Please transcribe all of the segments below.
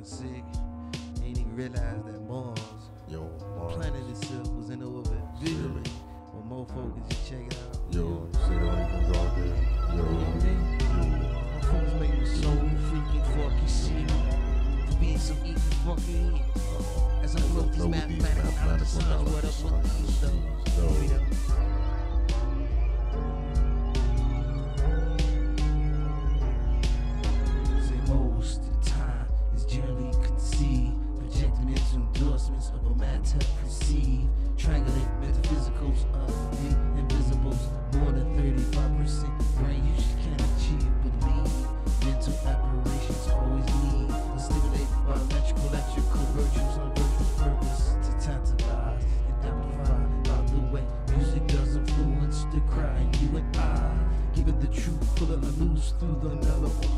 fucking sick. Ain't even realize that Mars, Yo, Mars. planet itself, was in orbit. Visually, well, motherfuckers just check it out. Yo, don't even go out there. Yo, You know what I mean? yo. Motherfuckers make me so freaking fucking sick for being so eating fucking. As I float these Float with these mathematical mathematical analysis, what up with a matter perceived, triangulate metaphysicals of the invisibles. More than 35% brain you can't achieve, believe. Mental aberrations always lead, are stimulated by electrical, electrical virtues on virtuous purpose to tantalize and amplify. By the way, music does influence the crying you and I. Given the truth, of the loose through the mellow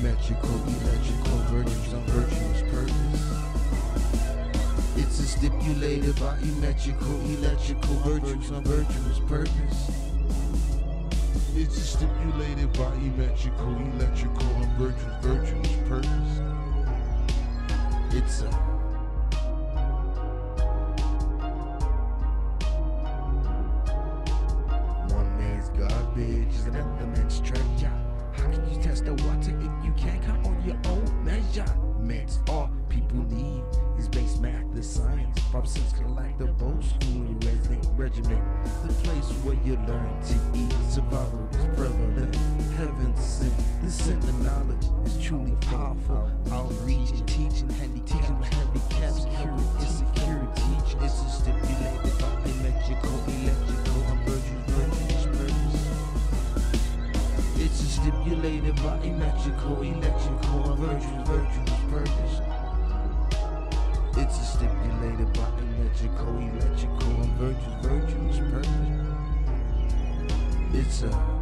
stipulated electrical virtues on virtuous purpose. It's a stipulated volumetrical, electrical virtues on virtuous purpose. it's a stipulated volumetrical, electrical, and virtuous, virtuous purpose. It's a one man's garbage is another man's treasure. The water if you can't count on your own measurements? All people need is base math, the science. Five cents collect the bowl school resident regiment. The place where you learn to eat. Survival is prevalent. Heaven sent. The center knowledge is truly powerful. It's a stipulated by electrical, electrical, and virtuous, virtuous purpose. It's a stipulated by electrical, electrical, and virtuous, virtuous purpose. It's a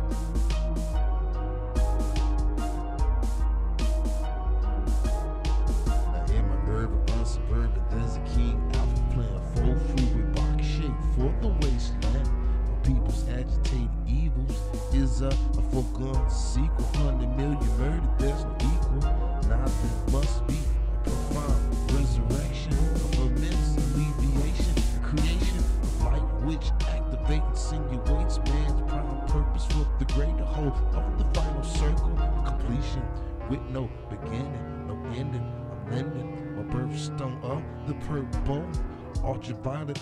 Now a foregone sequel. Hundred million murder, there's no equal. Nothing must be a profound resurrection of immense alleviation, creation of light which activates, insinuates man's prime purpose for the greater whole of the final circle, completion with no beginning, no ending. I'm lending birthstone of the purple, ultraviolet